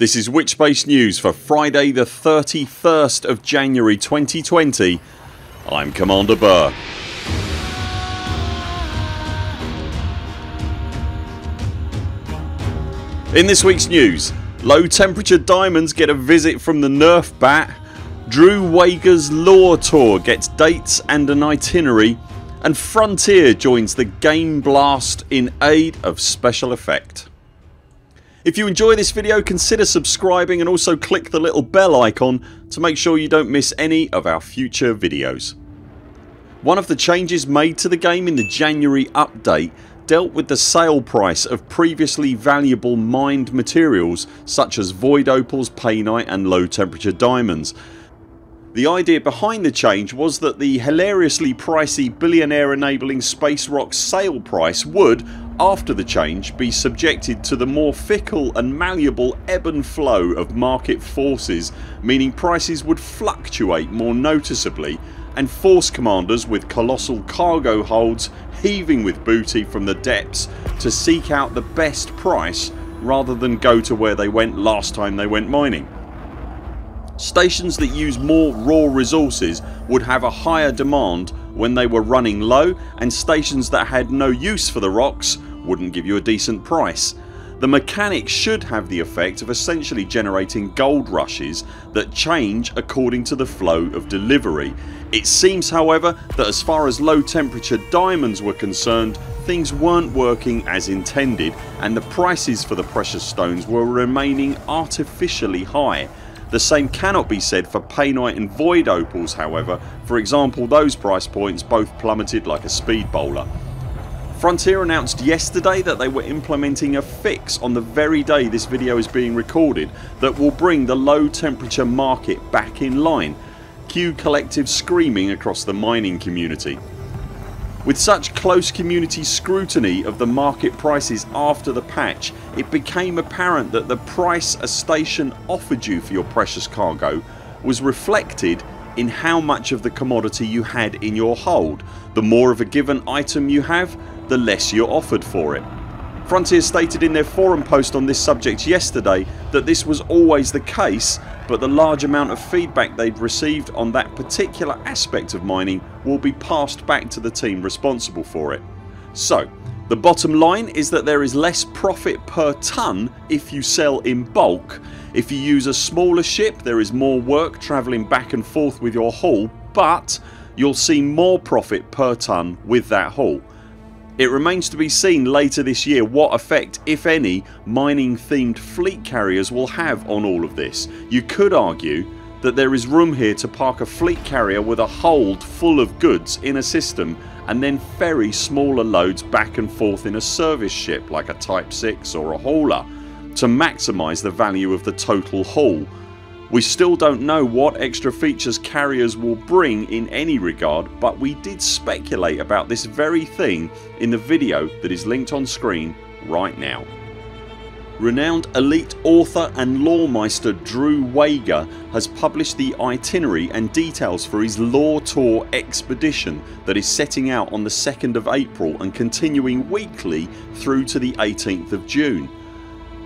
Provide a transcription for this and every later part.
This is Witchspace News for Friday the 31st of January 2020 I'm Commander Buur. In this weeks news Low temperature diamonds get a visit from the Nerf bat Drew Wagar's Lore Tour gets dates and an itinerary and Frontier joins the Game Blast in aid of special effect. If you enjoy this video consider subscribing and also click the little bell icon to make sure you don't miss any of our future videos. One of the changes made to the game in the January update dealt with the sale price of previously valuable mined materials such as void opals, painite and low temperature diamonds. The idea behind the change was that the hilariously pricey billionaire enabling space rock sale price would after the change be subjected to the more fickle and malleable ebb and flow of market forces meaning prices would fluctuate more noticeably and force commanders with colossal cargo holds heaving with booty from the depths to seek out the best price rather than go to where they went last time they went mining. Stations that use more raw resources would have a higher demand when they were running low and stations that had no use for the rocks wouldn't give you a decent price. The mechanic should have the effect of essentially generating gold rushes that change according to the flow of delivery. It seems however that as far as low temperature diamonds were concerned things weren't working as intended and the prices for the precious stones were remaining artificially high. The same cannot be said for painite and void opals however, for example those price points both plummeted like a speed bowler. Frontier announced yesterday that they were implementing a fix on the very day this video is being recorded that will bring the low temperature market back in line. Cue collective screaming across the mining community. With such close community scrutiny of the market prices after the patch it became apparent that the price a station offered you for your precious cargo was reflected in how much of the commodity you had in your hold. The more of a given item you have the less you're offered for it. Frontier stated in their forum post on this subject yesterday that this was always the case but the large amount of feedback they'd received on that particular aspect of mining will be passed back to the team responsible for it. So the bottom line is that there is less profit per tonne if you sell in bulk. If you use a smaller ship there is more work travelling back and forth with your haul but you'll see more profit per tonne with that haul. It remains to be seen later this year what effect if any mining themed fleet carriers will have on all of this. You could argue that there is room here to park a fleet carrier with a hold full of goods in a system and then ferry smaller loads back and forth in a service ship like a Type 6 or a hauler to maximise the value of the total haul we still don't know what extra features carriers will bring in any regard but we did speculate about this very thing in the video that is linked on screen right now. Renowned elite author and loremeister Drew Wagar has published the itinerary and details for his Lore Tour expedition that is setting out on the 2nd of April and continuing weekly through to the 18th of June.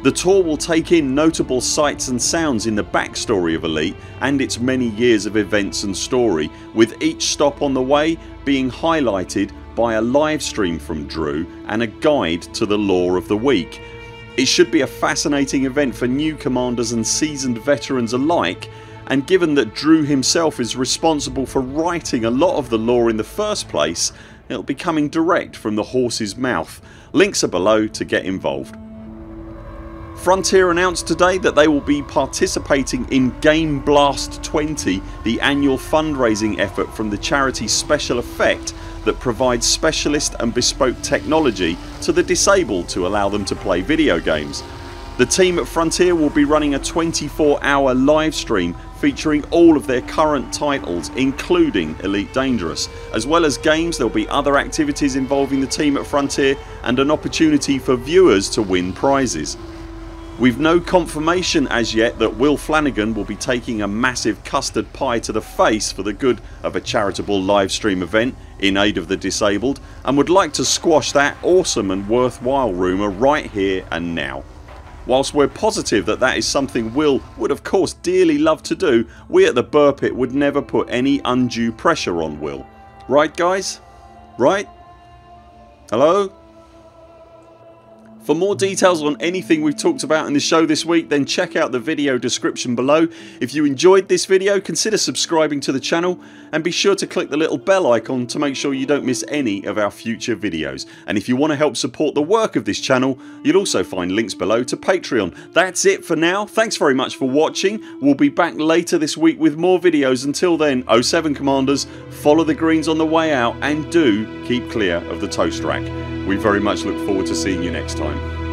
The tour will take in notable sights and sounds in the backstory of Elite and its many years of events and story with each stop on the way being highlighted by a live stream from Drew and a guide to the lore of the week. It should be a fascinating event for new commanders and seasoned veterans alike and given that Drew himself is responsible for writing a lot of the lore in the first place it'll be coming direct from the horse's mouth. Links are below to get involved. Frontier announced today that they will be participating in Game Blast 20 the annual fundraising effort from the charity Special Effect that provides specialist and bespoke technology to the disabled to allow them to play video games. The team at Frontier will be running a 24 hour live stream featuring all of their current titles including Elite Dangerous. As well as games there will be other activities involving the team at Frontier and an opportunity for viewers to win prizes. We've no confirmation as yet that Will Flanagan will be taking a massive custard pie to the face for the good of a charitable livestream event in aid of the disabled and would like to squash that awesome and worthwhile rumour right here and now. Whilst we're positive that that is something Will would of course dearly love to do we at the Buur Pit would never put any undue pressure on Will. Right guys? Right? Hello? For more details on anything we've talked about in the show this week then check out the video description below. If you enjoyed this video consider subscribing to the channel and be sure to click the little bell icon to make sure you don't miss any of our future videos. And if you want to help support the work of this channel you'll also find links below to Patreon. That's it for now. Thanks very much for watching. We'll be back later this week with more videos. Until then 0 7 CMDRs follow the greens on the way out and do keep clear of the toast rack. We very much look forward to seeing you next time.